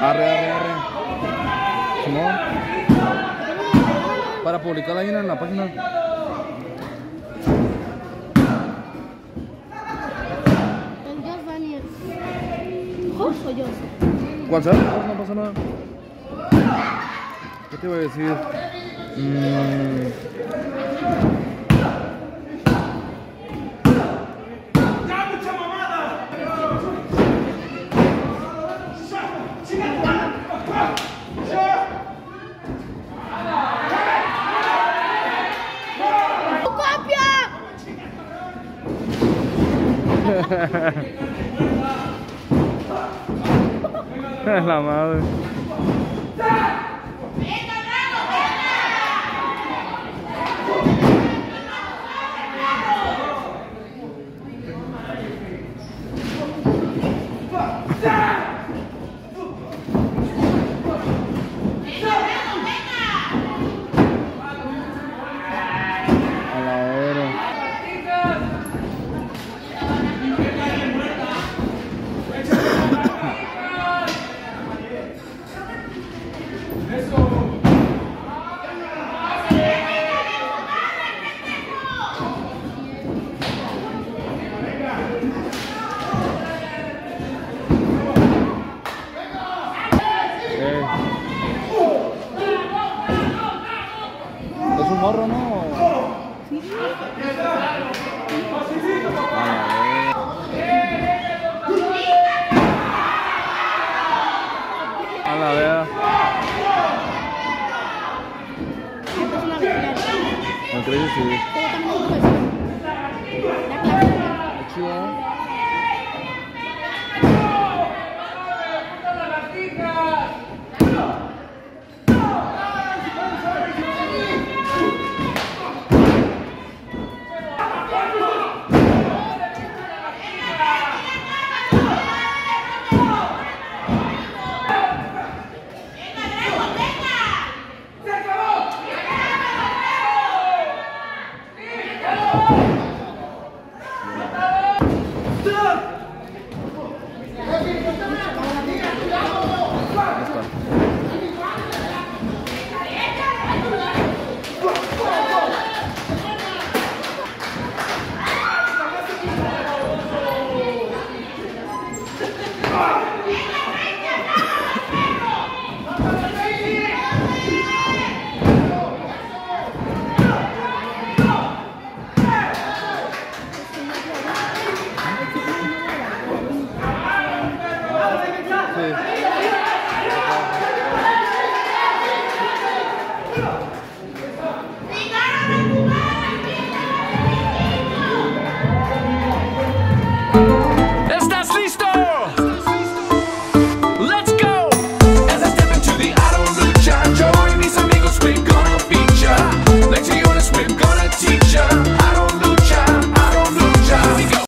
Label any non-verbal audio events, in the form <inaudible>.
Arre, arre, arre. Simón. Para publicarla ahí en la página. ¿Cuál sabes? No pasa nada. ¿Qué te iba a decir? Mm, <laughs> la madre. A la hora. Eh. Es un morro, ¿no? A la vea. Esta es una vecina. No crees que sí. Pero también es una vecina. La clásica. Está chido, Go!